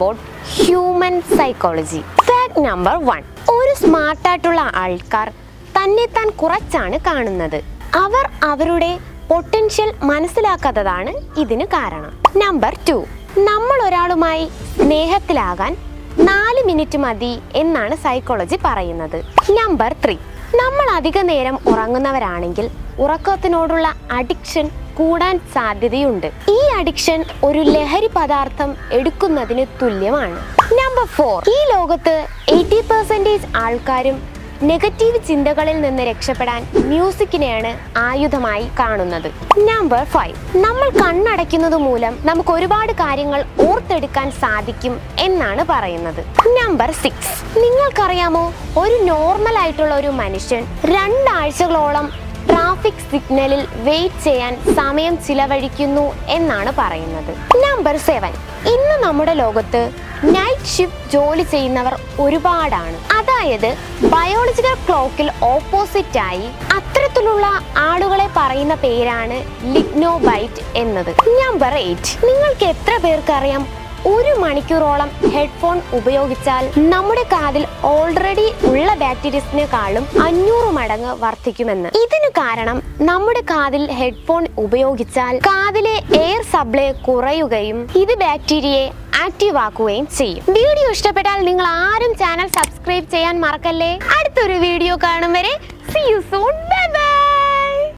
About human psychology fact number one ഒരു സ്മാർട്ടായിട്ടുള്ള ആൾക്കാർ തന്നെ താൻ കുറച്ചാണ് കാണുന്നത്. അവർ അവരുടെ പൊട്ടൻഷ്യൽ മനസ്സിലാക്കാത്തതാണ് ഇതിന് കാരണം. നമ്പർ ടു നമ്മൾ ഒരാളുമായി സ്നേഹത്തിലാകാൻ നാല് മിനിറ്റ് മതി എന്നാണ് സൈക്കോളജി പറയുന്നത്. നമ്പർ ത്രീ നമ്മൾ അധിക നേരം ഉറങ്ങുന്നവരാണെങ്കിൽ ഉറക്കത്തിനോടുള്ള അഡിക്ഷൻ കൂടാൻ സാധ്യതയുണ്ട്. ഈ അഡിക്ഷൻ ഒരു ലഹരി പദാർത്ഥം എടുക്കുന്നതിന് തുല്യമാണ്. നമ്പർ ഫോർ ഈ ലോകത്ത് എയ്റ്റി പെർസെന്റേജ് ആൾക്കാരും നെഗറ്റീവ് ചിന്തകളിൽ നിന്ന് രക്ഷപ്പെടാൻ മ്യൂസിക്കിനെയാണ് ആയുധമായി കാണുന്നത്. നമ്പർ ഫൈവ് നമ്മൾ കണ്ണടയ്ക്കുന്നത് മൂലം നമുക്ക് ഒരുപാട് കാര്യങ്ങൾ ഓർത്തെടുക്കാൻ സാധിക്കും എന്നാണ് പറയുന്നത്. നമ്പർ സിക്സ് നിങ്ങൾക്കറിയാമോ? ഒരു നോർമൽ ആയിട്ടുള്ള ഒരു മനുഷ്യൻ രണ്ടാഴ്ചകളോളം ട്രാഫിക് സിഗ്നലിൽ വെയിറ്റ് ചെയ്യാൻ സമയം ചിലവഴിക്കുന്നു എന്നാണ് പറയുന്നത്. നമ്പർ സെവൻ ഇന്ന് നമ്മുടെ ലോകത്ത് നൈറ്റ് ഷിഫ്റ്റ് ജോലി ചെയ്യുന്നവർ ഒരുപാടാണ്. അതായത് ബയോളജിക്കൽ ക്ലോക്കിൽ ഓപ്പോസിറ്റ് ആയി അത്തരത്തിലുള്ള ആളുകളെ പറയുന്ന പേരാണ് ലിഗ്നോബൈറ്റ് എന്നത്. നമ്പർ എയ്റ്റ് നിങ്ങൾക്ക് എത്ര പേർക്കറിയാം? ഒരു മണിക്കൂറോളം ഹെഡ്ഫോൺ ഉപയോഗിച്ചാൽ നമ്മുടെ കാതിൽ ഓൾറെഡി ഉള്ള ബാക്ടീരിയസിനെക്കാളും അഞ്ഞൂറ് മടങ്ങ് വർദ്ധിക്കുമെന്ന്. ഇതിന് കാരണം നമ്മുടെ കാതിൽ ഹെഡ്ഫോൺ ഉപയോഗിച്ചാൽ കാതിലെ എയർ സപ്ലൈ കുറയുകയും ഇത് ബാക്ടീരിയയെ ആക്റ്റീവ് ആക്കുകയും ചെയ്യും. വീഡിയോ ഇഷ്ടപ്പെട്ടാൽ നിങ്ങൾ ആരും ചാനൽ സബ്സ്ക്രൈബ് ചെയ്യാൻ മറക്കല്ലേ? അടുത്തൊരു വീഡിയോ കാണും വരെ. C you soon